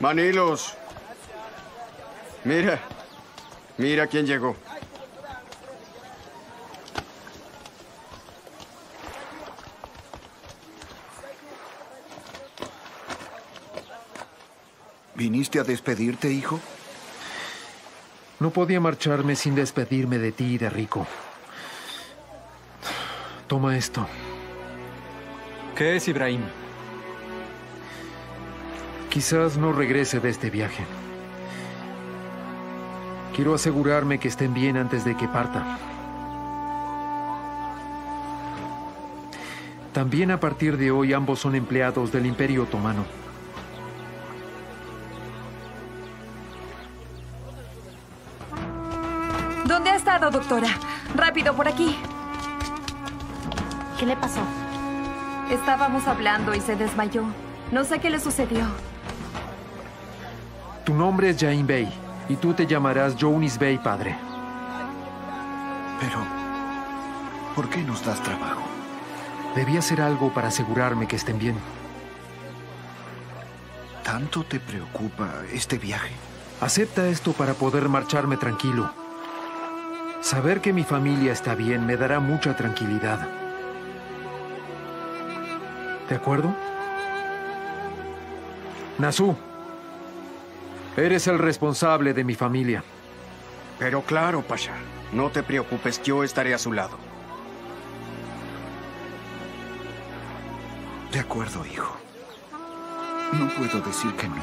Manilos. Mira. Mira quién llegó. ¿Viniste a despedirte, hijo? No podía marcharme sin despedirme de ti y de Rico. Toma esto. ¿Qué es, Ibrahim? Quizás no regrese de este viaje. Quiero asegurarme que estén bien antes de que parta. También a partir de hoy ambos son empleados del Imperio Otomano. ¿Dónde ha estado, doctora? Rápido, por aquí. ¿Qué le pasó? Estábamos hablando y se desmayó. No sé qué le sucedió. Tu nombre es Jain Bey y tú te llamarás Jonis Bey, padre. Pero, ¿por qué nos das trabajo? Debí hacer algo para asegurarme que estén bien. ¿Tanto te preocupa este viaje? Acepta esto para poder marcharme tranquilo. Saber que mi familia está bien me dará mucha tranquilidad. ¿De acuerdo? Nasu, eres el responsable de mi familia. Pero claro, Pasha. No te preocupes, yo estaré a su lado. De acuerdo, hijo. No puedo decir que no.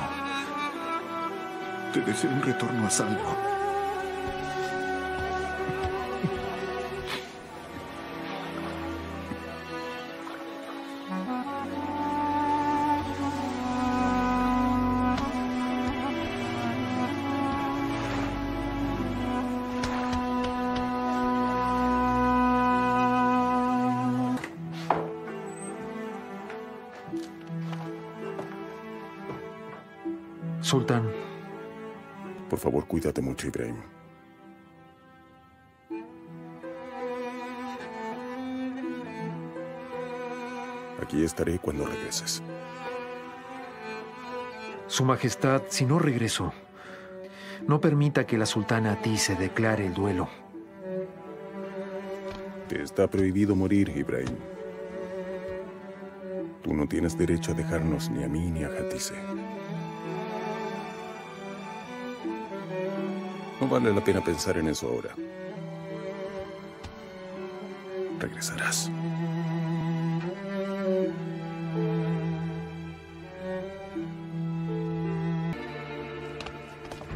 Te deseo un retorno a salvo. Sultán, Por favor, cuídate mucho, Ibrahim. Aquí estaré cuando regreses. Su Majestad, si no regreso, no permita que la sultana a ti se declare el duelo. Te está prohibido morir, Ibrahim. Tú no tienes derecho a dejarnos ni a mí ni a Hatise. No vale la pena pensar en eso ahora. Regresarás.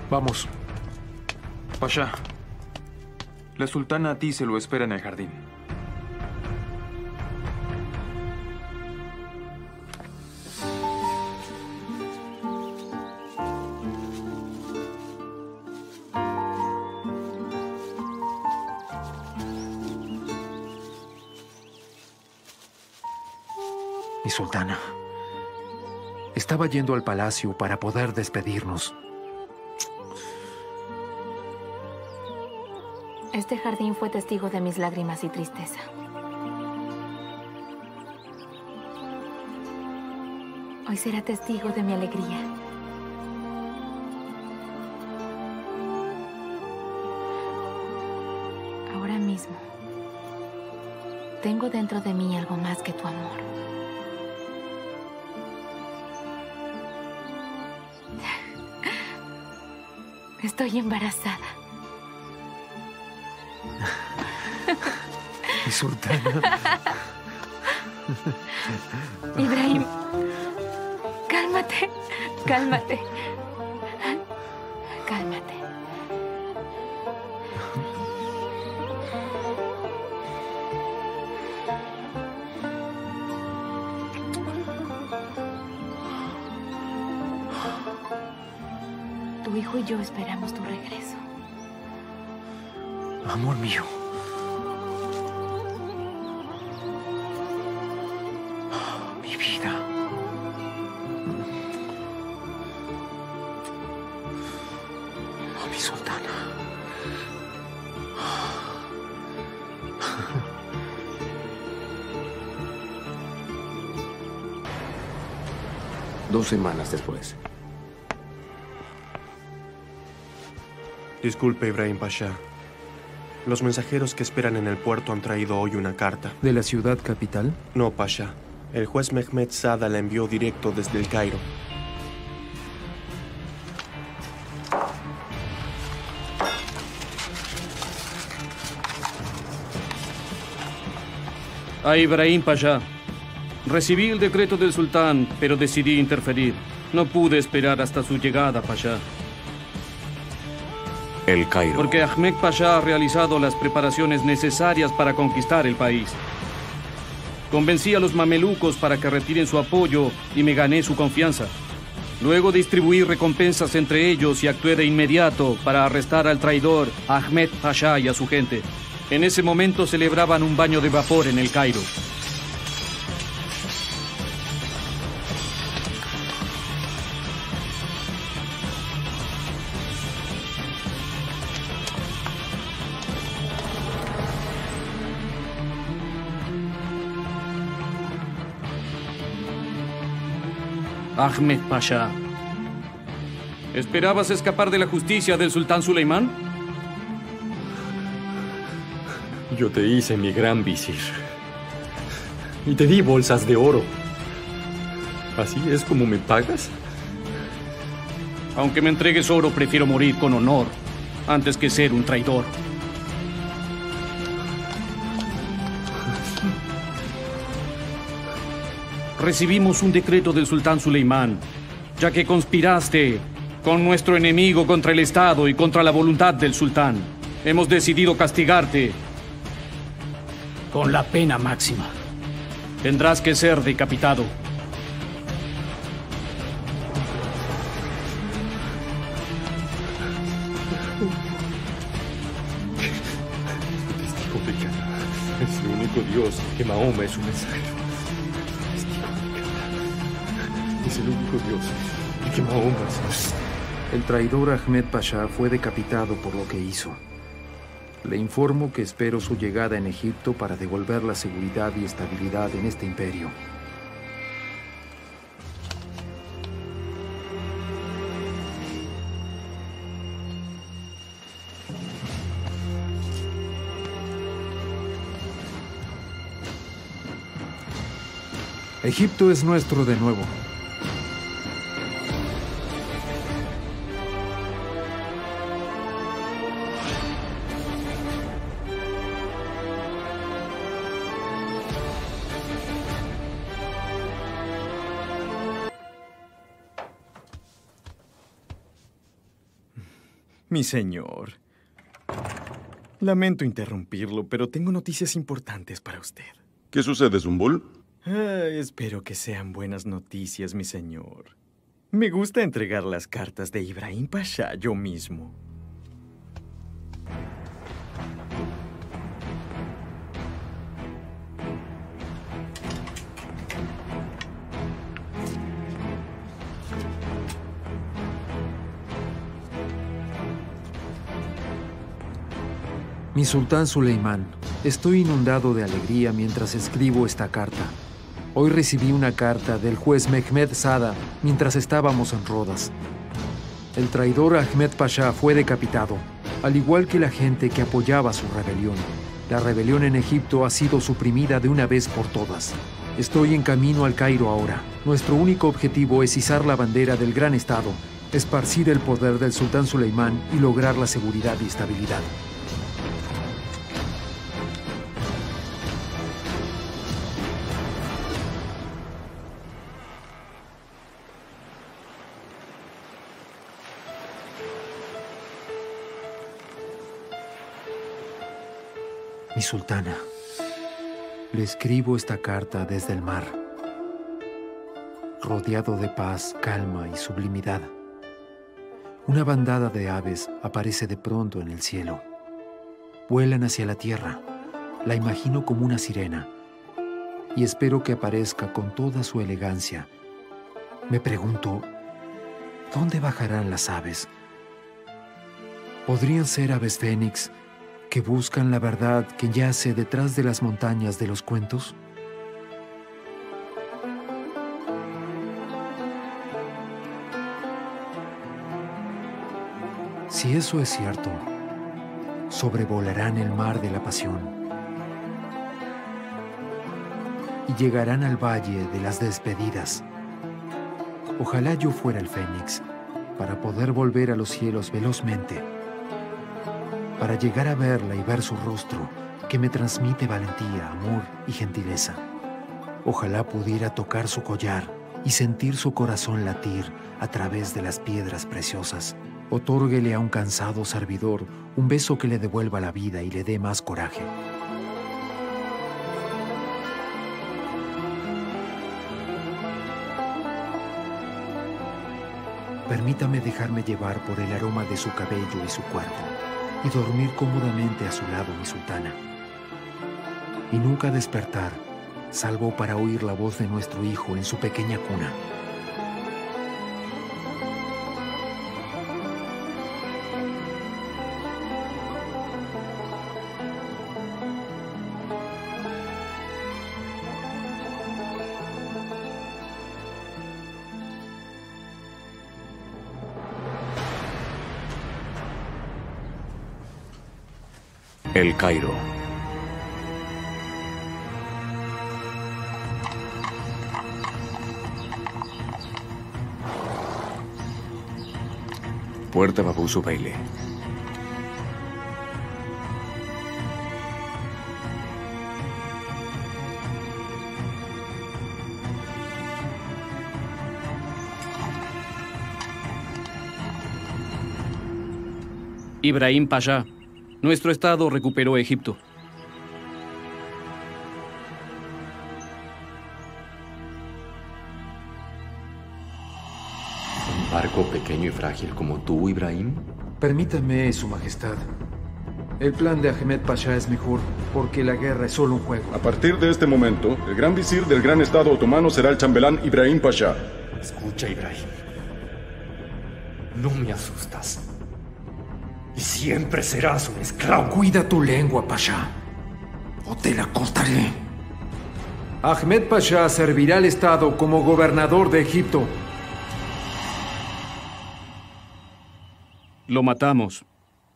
Vamos. Pasha. La sultana a ti se lo espera en el jardín. Mi sultana. Estaba yendo al palacio para poder despedirnos. Este jardín fue testigo de mis lágrimas y tristeza. Hoy será testigo de mi alegría. Ahora mismo, tengo dentro de mí algo más que tu amor. Estoy embarazada. Mi sultana. Ibrahim, cálmate. Cálmate. Amor mío. Mi vida. Oh, mi sultana. Dos semanas después. Disculpe, Ibrahim Pasha. Los mensajeros que esperan en el puerto han traído hoy una carta. ¿De la ciudad capital? No, Pasha. El juez Mehmet Sada la envió directo desde el Cairo. A Ibrahim Pasha. Recibí el decreto del sultán, pero decidí interferir. No pude esperar hasta su llegada, Pasha. El Cairo. Porque Ahmed Pasha ha realizado las preparaciones necesarias para conquistar el país. Convencí a los mamelucos para que retiren su apoyo y me gané su confianza. Luego distribuí recompensas entre ellos y actué de inmediato para arrestar al traidor Ahmed Pasha y a su gente. En ese momento celebraban un baño de vapor en el Cairo. Ahmed Pasha. ¿Esperabas escapar de la justicia del sultán Suleimán? Yo te hice mi gran visir. Y te di bolsas de oro. ¿Así es como me pagas? Aunque me entregues oro, prefiero morir con honor antes que ser un traidor. Recibimos un decreto del sultán Suleimán, ya que conspiraste con nuestro enemigo contra el Estado y contra la voluntad del sultán. Hemos decidido castigarte con la pena máxima. Tendrás que ser decapitado. Testigo de Alá es el único Dios que Mahoma es un mensajero. El único Dios El traidor Ahmed Pasha fue decapitado por lo que hizo. Le informo que espero su llegada en Egipto para devolver la seguridad y estabilidad en este imperio. Egipto es nuestro de nuevo. Mi señor. Lamento interrumpirlo, pero tengo noticias importantes para usted. ¿Qué sucede, Zumbul? Ay, espero que sean buenas noticias, mi señor. Me gusta entregar las cartas de Ibrahim Pasha yo mismo. Mi sultán Suleimán, estoy inundado de alegría mientras escribo esta carta. Hoy recibí una carta del juez Mehmed Sada mientras estábamos en Rodas. El traidor Ahmed Pasha fue decapitado, al igual que la gente que apoyaba su rebelión. La rebelión en Egipto ha sido suprimida de una vez por todas. Estoy en camino al Cairo ahora. Nuestro único objetivo es izar la bandera del gran Estado, esparcir el poder del sultán Suleimán y lograr la seguridad y estabilidad. Mi sultana, le escribo esta carta desde el mar, rodeado de paz, calma y sublimidad. Una bandada de aves aparece de pronto en el cielo. Vuelan hacia la tierra. La imagino como una sirena y espero que aparezca con toda su elegancia. Me pregunto, ¿dónde bajarán las aves? ¿Podrían ser aves fénix que buscan la verdad que yace detrás de las montañas de los cuentos? Si eso es cierto, sobrevolarán el mar de la pasión y llegarán al valle de las despedidas. Ojalá yo fuera el fénix para poder volver a los cielos velozmente, para llegar a verla y ver su rostro que me transmite valentía, amor y gentileza. Ojalá pudiera tocar su collar y sentir su corazón latir a través de las piedras preciosas. Otórguele a un cansado servidor un beso que le devuelva la vida y le dé más coraje. Permítame dejarme llevar por el aroma de su cabello y su cuerpo y dormir cómodamente a su lado, mi sultana. Y nunca despertar, salvo para oír la voz de nuestro hijo en su pequeña cuna. El Cairo. Puerta Babu Subaile. Ibrahim Pasha, nuestro estado recuperó Egipto. ¿Un barco pequeño y frágil como tú, Ibrahim? Permítame, Su Majestad. El plan de Ahmed Pasha es mejor porque la guerra es solo un juego. A partir de este momento, el gran visir del gran Estado otomano será el chambelán Ibrahim Pasha. Escucha, Ibrahim. No me asustas. Y siempre serás un esclavo. Cuida tu lengua, Pasha. O te la cortaré. Ahmed Pasha servirá al Estado como gobernador de Egipto. Lo matamos,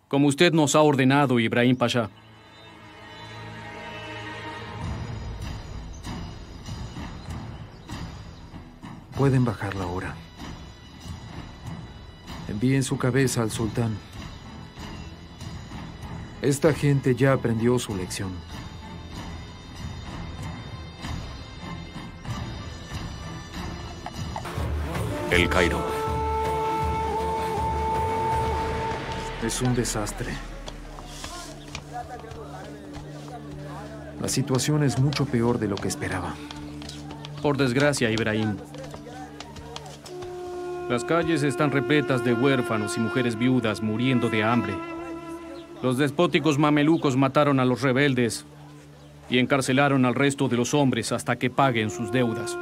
como usted nos ha ordenado, Ibrahim Pasha. Pueden bajarla ahora. Envíen su cabeza al sultán. Esta gente ya aprendió su lección. El Cairo. Es un desastre. La situación es mucho peor de lo que esperaba. Por desgracia, Ibrahim. Las calles están repletas de huérfanos y mujeres viudas muriendo de hambre. Los despóticos mamelucos mataron a los rebeldes y encarcelaron al resto de los hombres hasta que paguen sus deudas.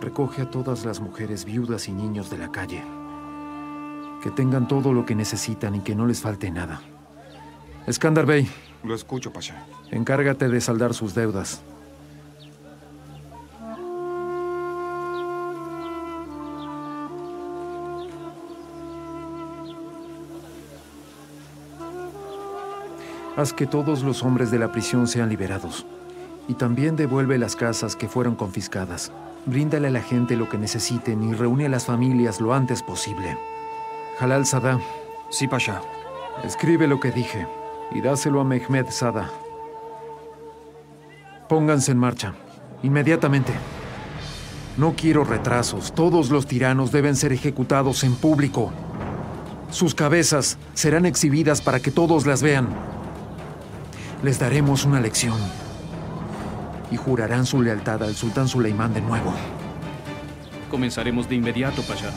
Recoge a todas las mujeres viudas y niños de la calle. Que tengan todo lo que necesitan y que no les falte nada. Skandar Bey. Lo escucho, Pasha. Encárgate de saldar sus deudas. Haz que todos los hombres de la prisión sean liberados. Y también devuelve las casas que fueron confiscadas. Bríndale a la gente lo que necesiten y reúne a las familias lo antes posible. Halal Sada. Sí, Pasha. Escribe lo que dije y dáselo a Mehmed Sada. Pónganse en marcha. Inmediatamente. No quiero retrasos. Todos los tiranos deben ser ejecutados en público. Sus cabezas serán exhibidas para que todos las vean. Les daremos una lección. Y jurarán su lealtad al sultán Suleimán de nuevo. Comenzaremos de inmediato, Pasha.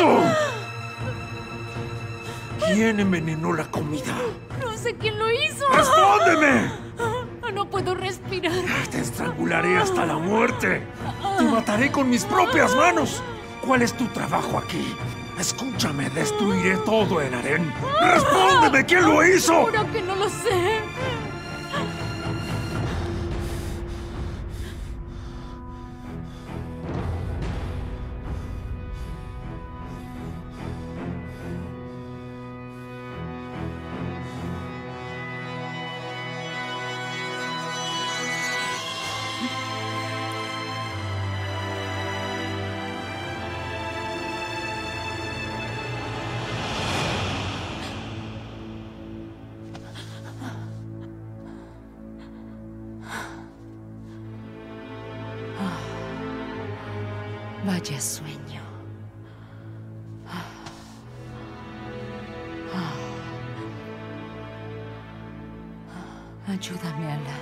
Hizo? ¿Quién envenenó la comida? No sé quién lo hizo. ¡Respóndeme! No puedo respirar. Te estrangularé hasta la muerte. Te mataré con mis propias manos. ¿Cuál es tu trabajo aquí? Escúchame, destruiré todo en Aren. ¡Respóndeme! ¿Quién lo hizo? Juro que no lo sé. Vaya sueño. Ayúdame, Ala.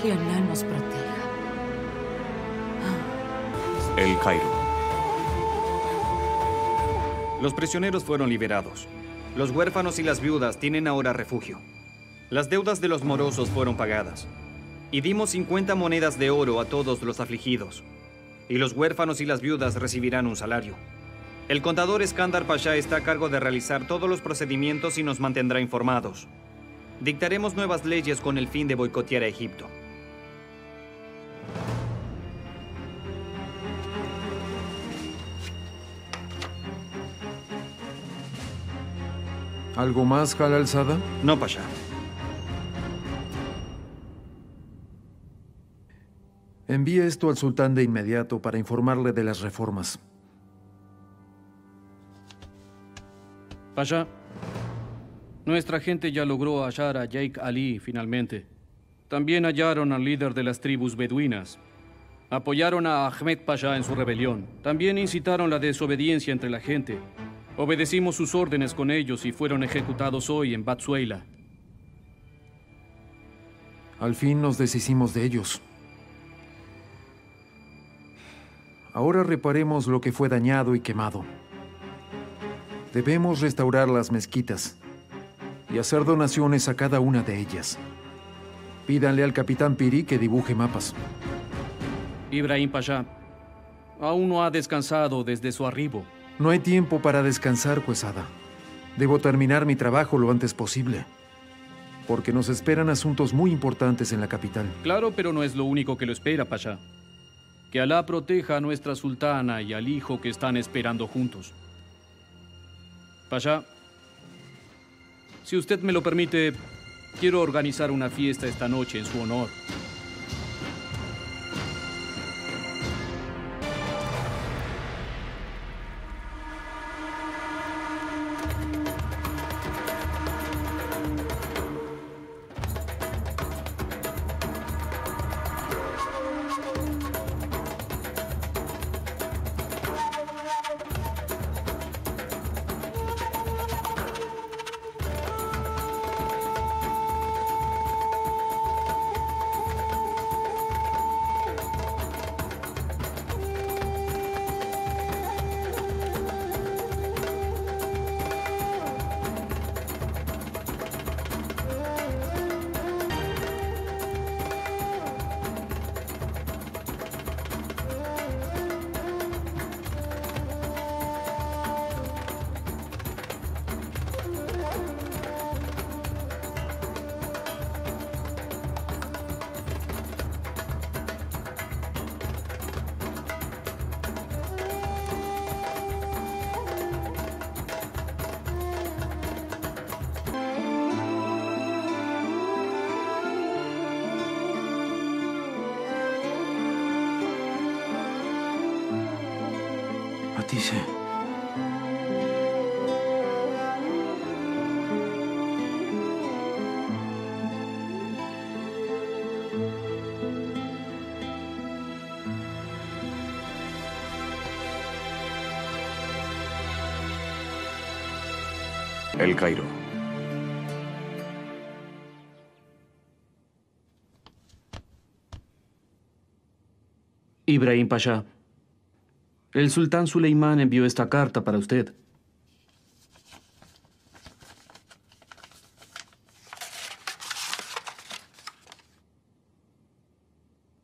Que Alá nos proteja. El Cairo. Los prisioneros fueron liberados. Los huérfanos y las viudas tienen ahora refugio. Las deudas de los morosos fueron pagadas. Y dimos 50 monedas de oro a todos los afligidos. Y los huérfanos y las viudas recibirán un salario. El contador Skandar Pasha está a cargo de realizar todos los procedimientos y nos mantendrá informados. Dictaremos nuevas leyes con el fin de boicotear a Egipto. ¿Algo más, Jal Alzada? No, Pasha. Envíe esto al sultán de inmediato para informarle de las reformas. Pasha, nuestra gente ya logró hallar a Jake Ali finalmente. También hallaron al líder de las tribus beduinas. Apoyaron a Ahmed Pasha en su rebelión. También incitaron la desobediencia entre la gente. Obedecimos sus órdenes con ellos y fueron ejecutados hoy en Batsuela. Al fin nos deshicimos de ellos. Ahora reparemos lo que fue dañado y quemado. Debemos restaurar las mezquitas y hacer donaciones a cada una de ellas. Pídanle al capitán Piri que dibuje mapas. Ibrahim Pasha aún no ha descansado desde su arribo. No hay tiempo para descansar, Quesada. Debo terminar mi trabajo lo antes posible. Porque nos esperan asuntos muy importantes en la capital. Claro, pero no es lo único que lo espera, Pasha. Que Alá proteja a nuestra sultana y al hijo que están esperando juntos. Pasha, si usted me lo permite, quiero organizar una fiesta esta noche en su honor. El Cairo. Ibrahim Pasha, el sultán Suleimán envió esta carta para usted.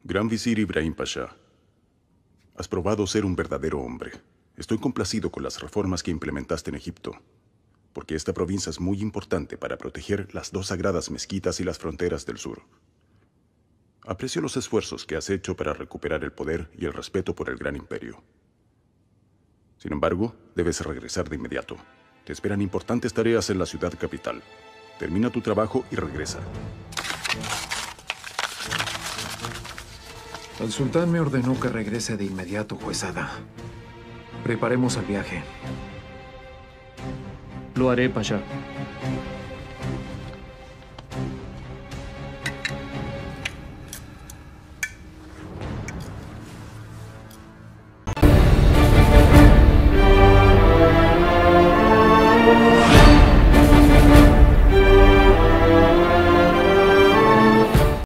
Gran visir Ibrahim Pasha, has probado ser un verdadero hombre. Estoy complacido con las reformas que implementaste en Egipto, porque esta provincia es muy importante para proteger las dos sagradas mezquitas y las fronteras del sur. Aprecio los esfuerzos que has hecho para recuperar el poder y el respeto por el gran imperio. Sin embargo, debes regresar de inmediato. Te esperan importantes tareas en la ciudad capital. Termina tu trabajo y regresa. El sultán me ordenó que regrese de inmediato, juezada. Preparemos el viaje. Lo haré, Pasha.